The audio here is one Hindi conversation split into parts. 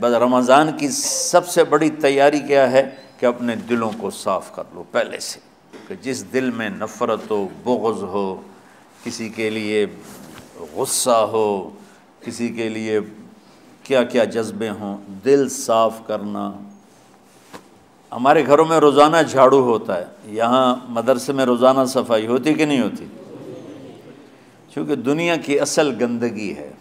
बस रमज़ान की सबसे बड़ी तैयारी क्या है कि अपने दिलों को साफ़ कर लो पहले से, कि जिस दिल में नफ़रत हो बुग़ हो, किसी के लिए गुस्सा हो, किसी के लिए क्या क्या जज्बे हों, दिल साफ़ करना। हमारे घरों में रोज़ाना झाड़ू होता है। यहाँ मदरसे में रोज़ाना सफ़ाई होती कि नहीं होती? क्योंकि दुनिया की असल गंदगी है।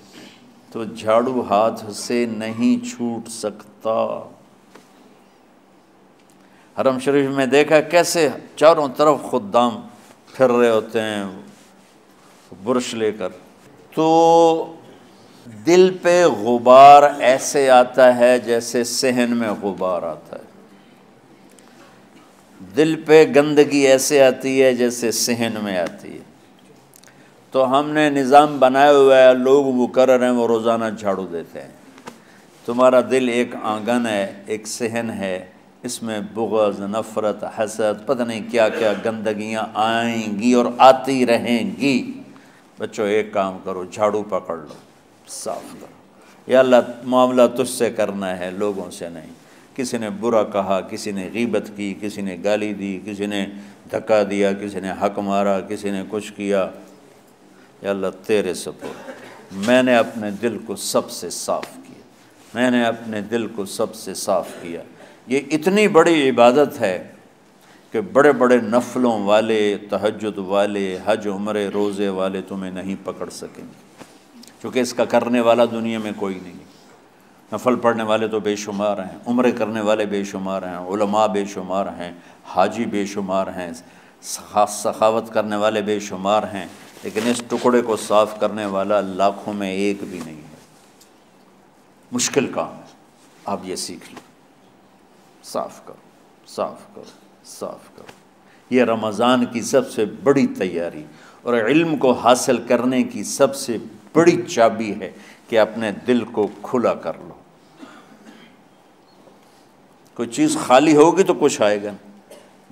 तो झाड़ू हाथ से नहीं छूट सकता। हरम शरीफ में देखा कैसे चारों तरफ़ खुदाम फिर रहे होते हैं बुरश लेकर। तो दिल पे गुबार ऐसे आता है जैसे सहन में गुबार आता है। दिल पे गंदगी ऐसे आती है जैसे सहन में आती है। तो हमने निज़ाम बनाया हुआ है, लोग वो कर रहे हैं, वो रोज़ाना झाड़ू देते हैं। तुम्हारा दिल एक आँगन है, एक सहन है, इसमें बुगज़, नफ़रत, हसद, पता नहीं क्या क्या गंदगियाँ आएँगी और आती रहेंगी। बच्चों, एक काम करो, झाड़ू पकड़ लो, साफ़ करो। या अल्लाह, मामला तुझसे करना है, लोगों से नहीं। किसी ने बुरा कहा, किसी ने गीबत की, किसी ने गाली दी, किसी ने धक्का दिया, किसी ने हक मारा, किसी ने कुछ किया। अल्लाह तेरे सपोर मैंने अपने दिल को सबसे साफ़ किया। मैंने अपने दिल को सबसे साफ़ किया। ये इतनी बड़ी इबादत है कि बड़े बड़े नफलों वाले तहजद वाले, हज, उम्र, रोज़े वाले तुम्हें नहीं पकड़ सकेंगे। क्योंकि इसका करने वाला दुनिया में कोई नहीं। नफल पढ़ने वाले तो बेशुमार हैं, उम्र करने वाले बेशुमार हैं, उलमा बेशुमार हैं, हाजी बेशुमार हैं सखावत करने वाले बेशुमार हैं। लेकिन इस टुकड़े को साफ़ करने वाला लाखों में एक भी नहीं है। मुश्किल काम है। आप ये सीख लो। साफ़ करो साफ़ करो साफ़ करो। ये रमज़ान की सबसे बड़ी तैयारी और इल्म को हासिल करने की सबसे बड़ी चाबी है कि अपने दिल को खुला कर लो। कोई चीज़ खाली होगी तो कुछ आएगा।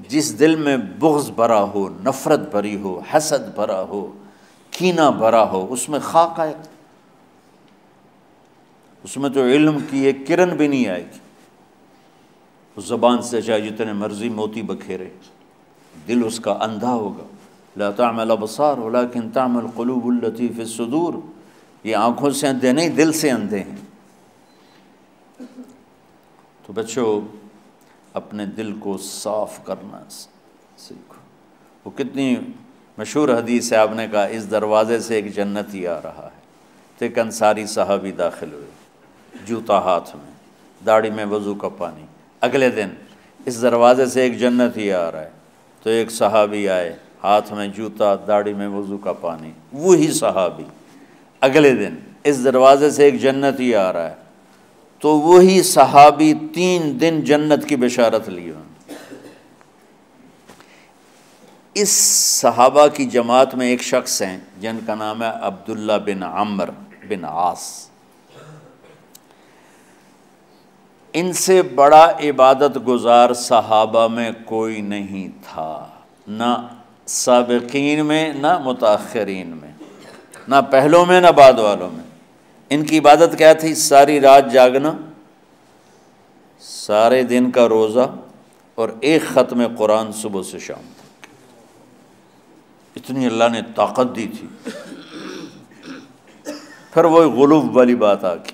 जिस दिल में बुग्ज भरा हो, नफ़रत भरी हो, हसद भरा हो कीना भरा हो, उसमें खाक आएगा उसमें तो इल्म की एक किरण भी नहीं आएगी। उस ज़बान से चाहे जितने मर्ज़ी मोती बखेरे, दिल उसका अंधा होगा। लातामल अबसार हो लेकिन तामल लतीफ़ सदूर। ये आँखों से अंधे नहीं, दिल से अंधे हैं। तो बच्चों, अपने दिल को साफ़ करना सीखो। वो कितनी मशहूर हदीस है, आपने कहा, इस दरवाज़े से एक जन्नत आ रहा है। तो एक अंसारी साहबी दाखिल हुए, जूता हाथ में, दाढ़ी में वज़ू का पानी। अगले दिन, इस दरवाज़े से एक जन्नत आ रहा है तो एक सहाबी आए, हाथ में जूता, दाढ़ी में वज़ू का पानी, वही सहाबी। अगले दिन, इस दरवाज़े से एक जन्नत आ रहा है तो वही सहाबी तीन दिन जन्नत की बशारत लिए ली इस सहाबा की जमात में एक शख्स हैं, जिनका नाम है अब्दुल्ला बिन आमर बिन आस। इनसे बड़ा इबादत गुजार सहाबा में कोई नहीं था, ना सबकिन में, ना मुताखरीन में, ना पहलों में, ना बाद वालों में। इनकी इबादत क्या थी? सारी रात जागना, सारे दिन का रोज़ा और एक ख़त में कुरान सुबह से शाम। इतनी अल्लाह ने ताकत दी थी, फिर वो गुलूब वाली बात आ गई।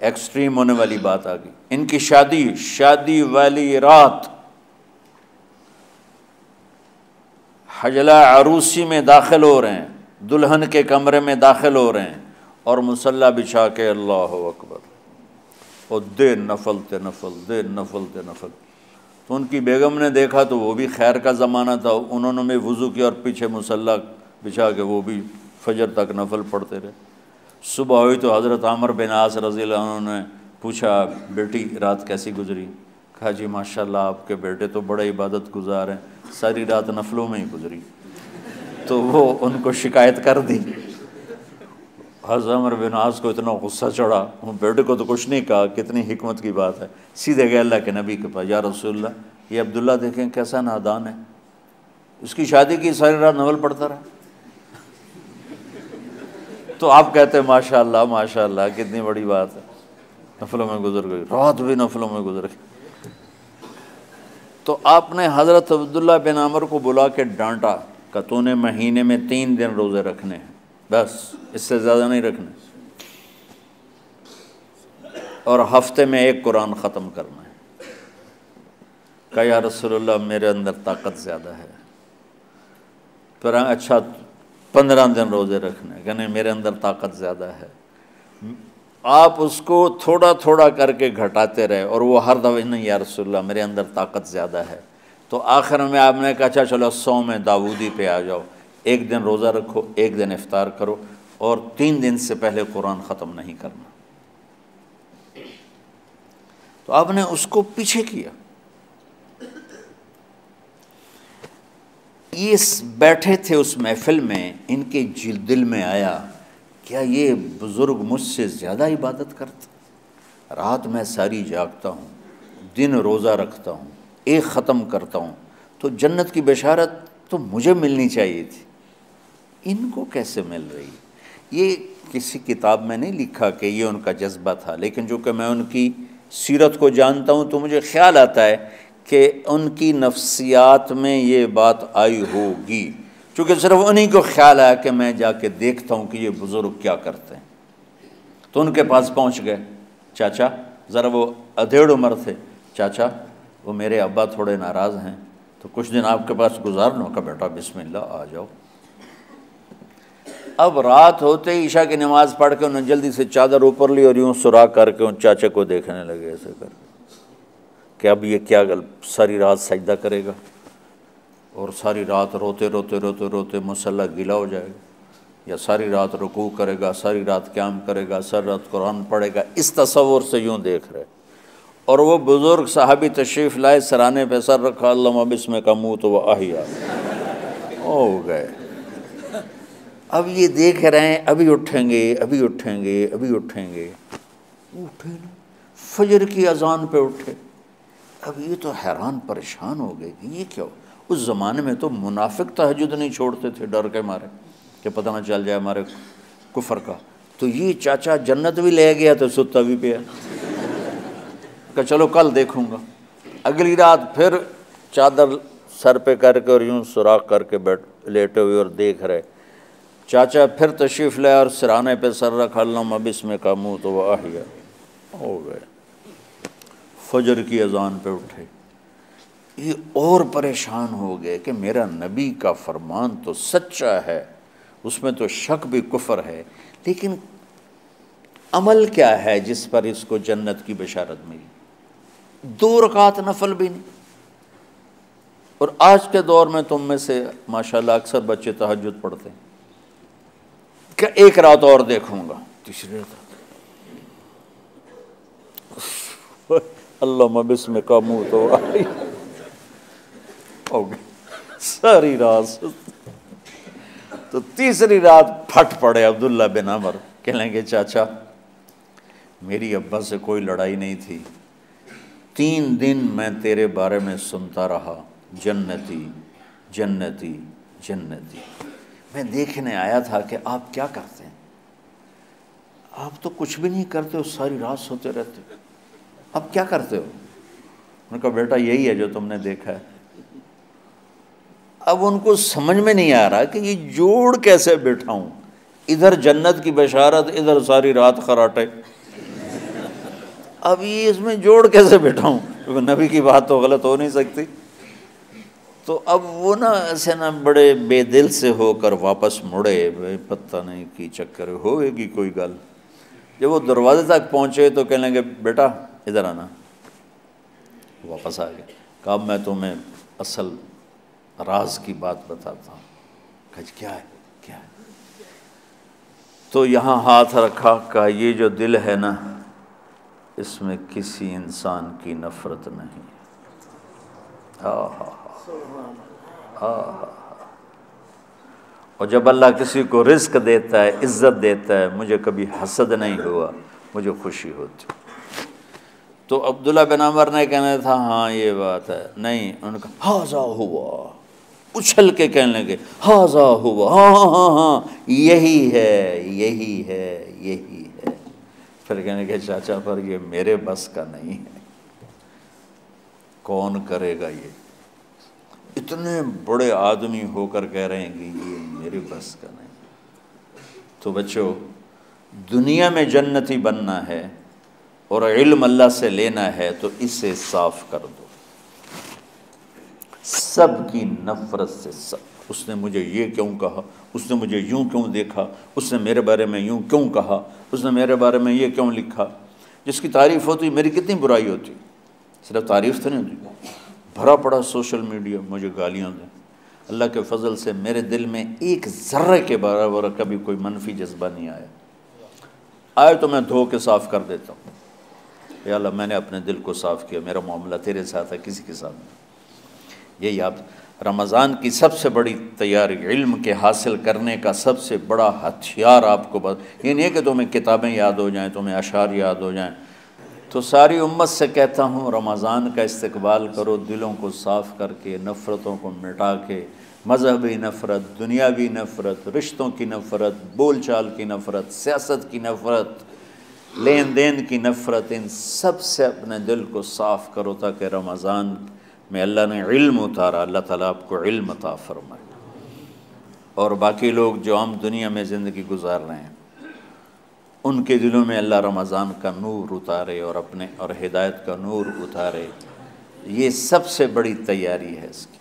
एक्सट्रीम होने वाली बात आ गई। इनकी शादी शादी वाली रात हजला अरूसी में दाखिल हो रहे हैं, दुल्हन के कमरे में दाखिल हो रहे हैं, और मुसल्ला बिछा के अल्लाह अकबर। और दे नफल ते नफल, दे नफल ते नफल। उनकी बेगम ने देखा तो वो भी खैर का ज़माना था। उन्होंने भी वज़ू किया और पीछे मुसल्ला बिछा के वो भी फजर तक नफल पढ़ते रहे। सुबह हुई तो हज़रत आमर बिन आस रज़ी ने पूछा, बेटी, रात कैसी गुजरी? कहा, जी, माशाल्लाह, आपके बेटे तो बड़े इबादत गुजार हैं। सारी रात नफलों में ही गुजरी। तो वो उनको शिकायत कर दी। हजमर बिनाज को इतना गुस्सा चढ़ा। वो बेटे को तो कुछ नहीं कहा, कितनी हिकमत की बात है। सीधे गए अल्लाह के नबी के पास, या रसोल्ला ये अब्दुल्ला देखें, कैसा नादान है। उसकी शादी की सारी रात नवल पढ़ता रहा। तो आप कहते हैं माशा माशा कितनी बड़ी बात है। नफलों में गुजर गई, रात भी नफलों में गुजर गई। तो आपने हज़रत अब्दुल्ला बिन आमर को बुला के डांटा, का तूने महीने में तीन दिन रोज़े रखने हैं? बस, इससे ज़्यादा नहीं रखना। और हफ़्ते में एक कुरान ख़त्म करना है। कहा, या रसोल्ला मेरे अंदर ताकत ज़्यादा है। फिर अच्छा पंद्रह दिन रोज़े रखने कहने मेरे अंदर ताकत ज़्यादा है। आप उसको थोड़ा थोड़ा करके घटाते रहे और वो हर दफ़े, नहीं, या रसोल्ला मेरे अंदर ताकत ज़्यादा है। तो आखिर में आपने कहा अच्छा चलो, सौ में दाऊदी पे आ जाओ। एक दिन रोज़ा रखो, एक दिन इफ्तार करो और तीन दिन से पहले कुरान ख़त्म नहीं करना। तो आपने उसको पीछे किया। ये बैठे थे उस महफिल में, इनके दिल में आया, क्या ये बुज़ुर्ग मुझसे ज़्यादा इबादत करता? रात में सारी जागता हूँ, दिन रोज़ा रखता हूँ, एक ख़त्म करता हूँ तो जन्नत की बशारत तो मुझे मिलनी चाहिए थी। इनको कैसे मिल रही? ये किसी किताब में नहीं लिखा कि ये उनका जज्बा था, लेकिन जो कि मैं उनकी सीरत को जानता हूँ तो मुझे ख्याल आता है कि उनकी नफ्सियात में ये बात आई होगी। चूँकि सिर्फ़ उन्हीं को ख्याल आया कि मैं जाके देखता हूँ कि ये बुज़ुर्ग क्या करते हैं। तो उनके पास पहुँच गए। चाचा, ज़रा वो अधेड़ उम्र थे। चाचा, वो मेरे अब्बा थोड़े नाराज़ हैं तो कुछ दिन आपके पास गुजार लो का बेटा, बिस्मिल्लाह, आ जाओ। अब रात होते ही ईशा की नमाज़ पढ़ के उन्होंने जल्दी से चादर ऊपर ली और यूँ सुराख करके उन चाचे को देखने लगे ऐसे कर कि अब ये क्या गल सारी रात सजदा करेगा? और सारी रात रोते रोते रोते रोते मसल्ला गीला हो जाएगा। या सारी रात रुकू करेगा, सारी रात क्याम करेगा, सारी रात कुरान पढ़ेगा, इस तस्वुर से यूँ देख रहे। और वो बुज़ुर्ग साहबी तशरीफ़ लाए सराने पे सर रखा, अल्लाह बिस्म का मुँह तो वह आहिया हो गए। अब ये देख रहे हैं, अभी उठेंगे अभी उठेंगे अभी उठेंगे। उठे ना, फजर की अजान पे उठे। अब ये तो हैरान परेशान हो गए कि ये क्या उस ज़माने में तो मुनाफिक तहजद नहीं छोड़ते थे डर के मारे, कि पता ना चल जाए हमारे कुफर का। तो ये चाचा जन्नत भी ले गया तो सुता भी पे कि चलो कल देखूँगा। अगली रात फिर चादर सर पे करके और यूँ सुराख करके बैठ लेटे हुए और देख रहे। चाचा, फिर तशरीफ़ ले और सराने पे सर रख अल्लाम अब इसमें का मुँह तो वह हो गए फजर की अजान पे उठे। ये और परेशान हो गए कि मेरा नबी का फरमान तो सच्चा है, उसमें तो शक भी कुफर है, लेकिन अमल क्या है जिस पर इसको जन्नत की बशारत मिली? दो रकात नफल भी नहीं। और आज के दौर में तुम में से माशाल्लाह अक्सर बच्चे तहजद पढ़ते हैं। एक रात और देखूँगा। तीसरी रात। अल्लाह मबिस में का मुँह तो हो गई सारी रात तो तीसरी रात फट पड़े अब्दुल्ला बिन अमर। कहेंगे चाचा मेरी अब्बा से कोई लड़ाई नहीं थी। तीन दिन मैं तेरे बारे में सुनता रहा। जन्नती जन्नती जन्नती। मैं देखने आया था कि आप क्या करते हैं? आप तो कुछ भी नहीं करते हो, सारी रात सोते रहते हो। आप क्या करते हो? उनका बेटा, यही है जो तुमने देखा है। अब उनको समझ में नहीं आ रहा कि ये जोड़ कैसे बैठाऊं इधर जन्नत की बशारत, इधर सारी रात खराटे। अब ये इसमें जोड़ कैसे बैठाऊं क्योंकि नबी की बात तो गलत हो नहीं सकती। तो अब वो ना ऐसे ना बड़े बेदिल से होकर वापस मुड़े, भाई पता नहीं की चक्कर होएगी कोई गल। जब वो दरवाजे तक पहुँचे तो कह लेंगे, बेटा, इधर आना। वापस आ गए। कहा, मैं तुम्हें असल राज की बात बताता हूँ। कह क्या है? क्या है? तो यहाँ हाथ रखा, कहा, ये जो दिल है ना, इसमें किसी इंसान की नफ़रत नहीं हाँ। हाँ हाँ और जब अल्लाह किसी को रिस्क देता है, इज़्ज़त देता है, मुझे कभी हसद नहीं हुआ, मुझे खुशी होती। तो अब्दुल्ला बिन अमर ने कहना था हाँ ये बात है। नहीं, उनका, हाजा हुआ। उछल के कहने लगे, हाजा हुआ। हाँ हाँ हाँ हाँ यही है यही है यही है। फिर कहने के चाचा, पर ये मेरे बस का नहीं है। कौन करेगा ये? इतने बड़े आदमी होकर कह रहे हैं कि ये मेरे बस का नहीं। तो बच्चों, दुनिया में जन्नती बनना है और इल्म अल्लाह से लेना है तो इसे साफ़ कर दो। सब की नफरत से सब। उसने मुझे ये क्यों कहा? उसने मुझे यूँ क्यों देखा? उसने मेरे बारे में यूँ क्यों कहा? उसने मेरे बारे में ये क्यों लिखा? जिसकी तारीफ़ होती, मेरी कितनी बुराई होती? सिर्फ़ तारीफ़ तो नहीं होती। भरा पड़ा सोशल मीडिया मुझे गालियाँ दें। अल्लाह के फजल से मेरे दिल में एक ज़र्रे के बराबर कभी कोई मनफी जज्बा नहीं आया। आए तो मैं धो के साफ़ कर देता हूँ। या अल्लाह, मैंने अपने दिल को साफ़ किया, मेरा मामला तेरे साथ है, किसी के साथ नहीं। यही आप रमज़ान की सबसे बड़ी तैयारी, इल्म के हासिल करने का सबसे बड़ा हथियार आपको बस ये नहीं है कि तुम्हें किताबें याद हो जाएँ, तुम्हें अशार याद हो जाएँ तो सारी उम्मत से कहता हूँ, रमज़ान का इस्तकबाल करो, दिलों को साफ़ करके, नफ़रतों को मिटा के, मजहबी नफ़रत, दुनियावी नफ़रत, रिश्तों की नफ़रत बोल चाल की नफ़रत, सियासत की नफ़रत लेन देन की नफ़रत, इन सबसे अपने दिल को साफ़ करो ताकि रमज़ान में अल्लाह ने इल्म उतारा, अल्लाह ताला आपको इल्म अता फरमाए। और बाकी लोग जो आम दुनिया में ज़िंदगी गुजार रहे हैं। उनके दिलों में अल्लाह रमज़ान का नूर उतारे और अपने और हिदायत का नूर उतारे। ये सबसे बड़ी तैयारी है इसकी।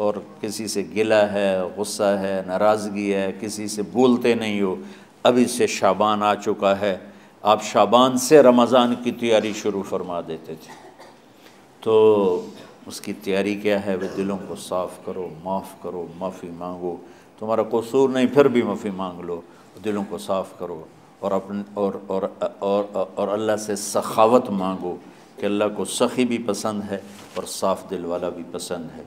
और किसी से गिला है, गुस्सा है, नाराज़गी है, किसी से बोलते नहीं हो। अभी से शाबान आ चुका है। आप शाबान से रमज़ान की तैयारी शुरू फरमा देते थे। तो उसकी तैयारी क्या है? वे दिलों को साफ़ करो, माफ़ करो, माफ़ी मांगो। तुम्हारा कसूर नहीं, फिर भी माफ़ी मांग लो। दिलों को साफ़ करो। और अपन और और और और अल्लाह से सखावत मांगो कि अल्लाह को सखी भी पसंद है और साफ़ दिल वाला भी पसंद है।